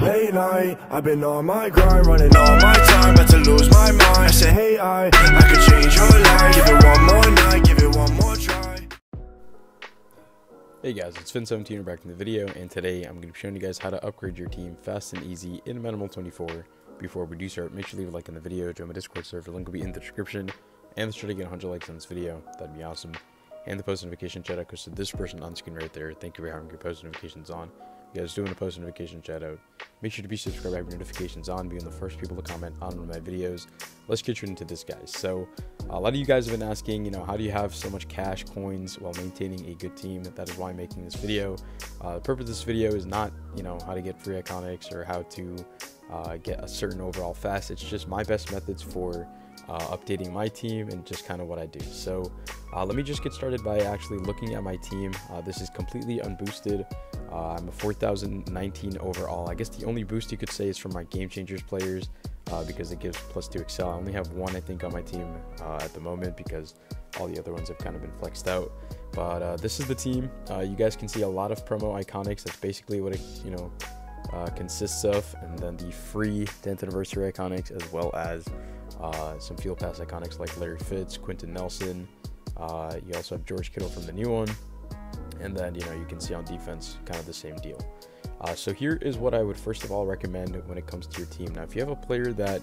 Late night, I've been on my grind, running all my time, about to lose my mind. I say, hey, I, I could change your life. Give it one more night, give it one more try. Hey guys, it's Fins17 we're back in the video, and today I'm going to be showing you guys how to upgrade your team fast and easy in Madden Mobile 24. Before we do start, make sure to leave a like in the video, join my Discord server, link will be in the description, and let's try to get 100 likes on this video, that'd be awesome. And the post notification chat goes to this person on screen right there, thank you for having your post notifications on. You guys doing a post notification shout out. Make sure to be subscribed, have your notifications on, being the first people to comment on one of my videos. Let's get you into this, guys. So, a lot of you guys have been asking, you know, how do you have so much cash coins while maintaining a good team? That is why I'm making this video. Uh, the purpose of this video is not, you know, how to get free iconics or how to uh, get a certain overall fast. It's just my best methods for uh, updating my team and just kind of what I do. So uh, let me just get started by actually looking at my team. Uh, this is completely unboosted. Uh, I'm a 4019 overall. I guess the only boost you could say is from my Game Changers players uh, because it gives plus two excel. I only have one, I think, on my team uh, at the moment because all the other ones have kind of been flexed out. But this is the team. you guys can see a lot of promo iconics. That's basically what it, you know, uh, consists of, and then the free 10th anniversary iconics, as well as uh, some field pass iconics like Larry Fitz, Quenton Nelson. Uh, you also have George Kittle from the new one, and then you know you can see on defense kind of the same deal. Uh, so here is what I would first of all recommend when it comes to your team. Now, if you have a player that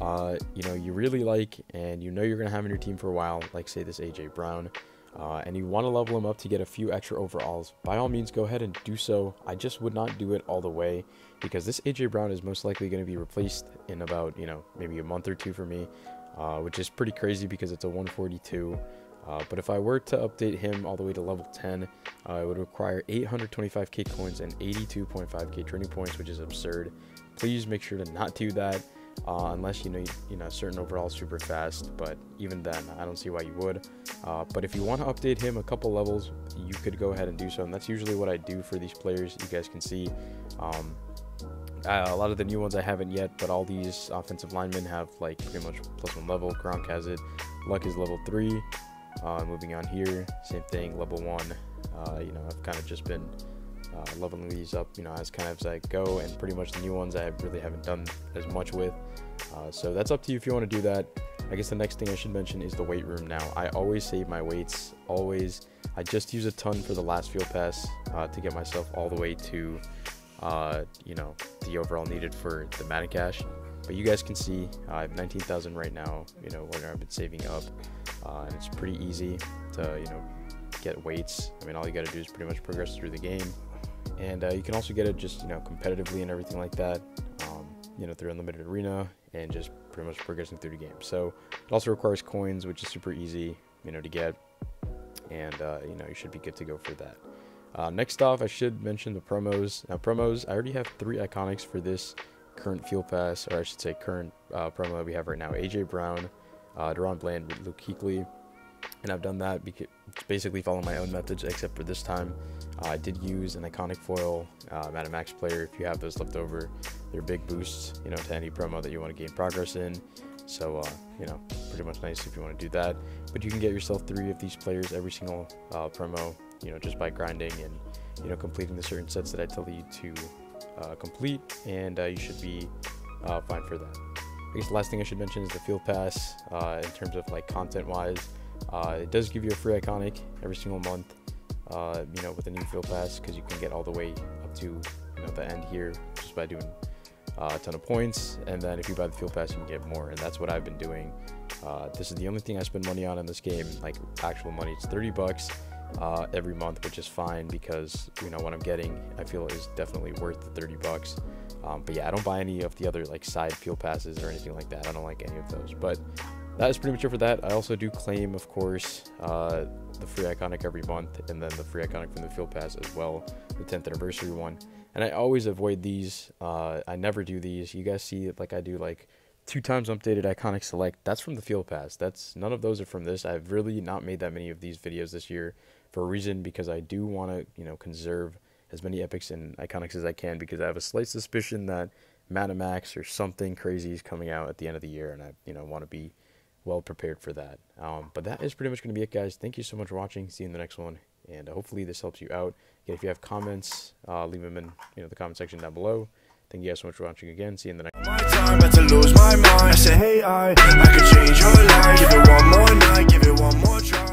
uh, you know you really like and you know you're gonna have in your team for a while, like say this AJ Brown, uh, and you want to level him up to get a few extra overalls, by all means go ahead and do so. I just would not do it all the way because this AJ Brown is most likely going to be replaced in about, you know, maybe a month or two for me, uh, which is pretty crazy because it's a 142. Uh, but if I were to update him all the way to level 10, uh, it would require 825k coins and 82.5k training points, which is absurd. Please make sure to not do that uh, unless you know you, know certain overall super fast. But even then, I don't see why you would. Uh, but if you want to update him a couple levels, you could go ahead and do so, and that's usually what I do for these players. You guys can see. Um, uh, a lot of the new ones I haven't yet, but all these offensive linemen have like pretty much plus one level. Gronk has it. Luck is level three. Uh, moving on here, same thing, level one. Uh, you know, I've kind of just been uh, leveling these up, you know, as kind of as I go, and pretty much the new ones I really haven't done as much with. Uh, so that's up to you if you want to do that. I guess the next thing I should mention is the weight room. Now, I always save my weights, always. I just use a ton for the last field pass uh, to get myself all the way to, uh, you know, the overall needed for the Madden Cash. But you guys can see I have 19,000 right now, you know, where I've been saving up. Uh, and it's pretty easy to, you know, get weights. I mean, all you got to do is pretty much progress through the game and uh, you can also get it just you know competitively and everything like that um, you know through unlimited arena and just pretty much progressing through the game so it also requires coins which is super easy you know to get and uh, you know you should be good to go for that uh, next off i should mention the promos now promos i already have three iconics for this current field pass or i should say current uh, promo we have right now aj brown uh, DaRon Bland, Luke Kuechly, and I've done that because basically following my own methods except for this time uh, I did use an iconic foil uh, Madden Max player. If you have those left over they're big boosts you know to any promo that you want to gain progress in. So uh, you know pretty much nice if you want to do that. But you can get yourself three of these players every single uh, promo you know just by grinding and you know completing the certain sets that I tell you to uh, complete and uh, you should be fine for that I guess the last thing I should mention is the field pass in terms of like content wise uh, it does give you a free iconic every single month, uh, you know, with a new field pass because you can get all the way up to you know the end here just by doing uh, a ton of points. And then if you buy the field pass, you can get more, and that's what I've been doing. Uh, this is the only thing I spend money on in this game, like actual money. It's 30 bucks uh, every month, which is fine because you know what I'm getting, I feel is definitely worth the 30 bucks. Um, but yeah, I don't buy any of the other like side field passes or anything like that. I don't like any of those. But that is pretty much it for that. I also do claim, of course, uh, the free iconic every month, and then the free iconic from the field pass as well, the 10th anniversary one. And I always avoid these. Uh, I never do these. You guys see like I do, like two times updated iconic select. That's from the field pass. That's none of those are from this. I've really not made that many of these videos this year for a reason because I do want to, you know, conserve as many epics and iconics as I can because I have a slight suspicion that Max or something crazy is coming out at the end of the year, and I, you know, want to be well prepared for that. Um, but that is pretty much going to be it, guys. Thank you so much for watching. See you in the next one, and uh, hopefully this helps you out. Again, if you have comments, uh, leave them in you know the comment section down below. Thank you guys so much for watching again. See you in the next one. To lose my mind. I say, hey, I, I could change your life. Give it one more night, give it one more try.